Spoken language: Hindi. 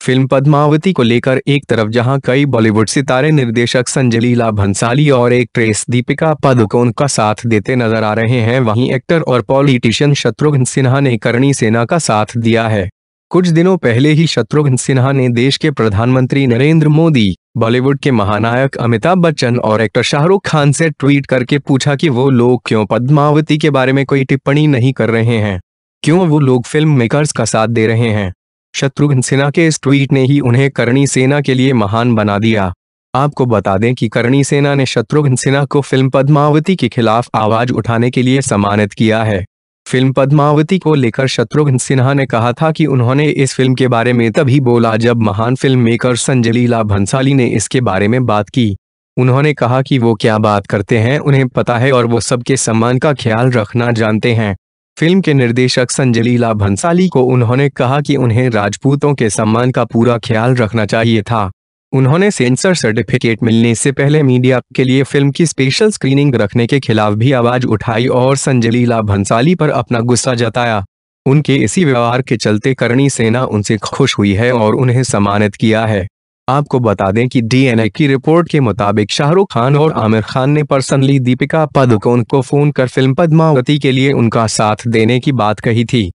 फ़िल्म पद्मावती को लेकर एक तरफ़ जहाँ कई बॉलीवुड सितारे निर्देशक संजय लीला भंसाली और एक्ट्रेस दीपिका पादुकोण का साथ देते नज़र आ रहे हैं, वहीं एक्टर और पॉलिटिशियन शत्रुघ्न सिन्हा ने करणी सेना का साथ दिया है। कुछ दिनों पहले ही शत्रुघ्न सिन्हा ने देश के प्रधानमंत्री नरेंद्र मोदी, बॉलीवुड के महानायक अमिताभ बच्चन और एक्टर शाहरुख खान से ट्वीट करके पूछा कि वो लोग क्यों पद्मावती के बारे में कोई टिप्पणी नहीं कर रहे हैं? क्यों वो लोग फ़िल्म मेकर्स का साथ दे रहे हैं? शत्रुघ्न सिन्हा के इस ट्वीट ने ही उन्हें करणी सेना के लिए महान बना दिया। आपको बता दें कि करणी सेना ने शत्रुघ्न सिन्हा को फ़िल्म पद्मावती के खिलाफ आवाज़ उठाने के लिए सम्मानित किया है। फ़िल्म पद्मावती को लेकर शत्रुघ्न सिन्हा ने कहा था कि उन्होंने इस फ़िल्म के बारे में तभी बोला जब महान फ़िल्म मेकर संजय लीला भंसाली ने इसके बारे में बात की। उन्होंने कहा कि वो क्या बात करते हैं उन्हें पता है और वो सबके सम्मान का ख्याल रखना जानते हैं। फ़िल्म के निर्देशक संजय लीला भंसाली को उन्होंने कहा कि उन्हें राजपूतों के सम्मान का पूरा ख्याल रखना चाहिए था। उन्होंने सेंसर सर्टिफिकेट मिलने से पहले मीडिया के लिए फ़िल्म की स्पेशल स्क्रीनिंग रखने के खिलाफ भी आवाज़ उठाई और संजय लीला भंसाली पर अपना गुस्सा जताया। उनके इसी व्यवहार के चलते करणी सेना उनसे खुश हुई है और उन्हें सम्मानित किया है। आपको बता दें कि डीएनए की रिपोर्ट के मुताबिक शाहरुख खान और आमिर खान ने पर्सनली दीपिका पादुकोण को फ़ोन कर फ़िल्म पद्मावती के लिए उनका साथ देने की बात कही थी।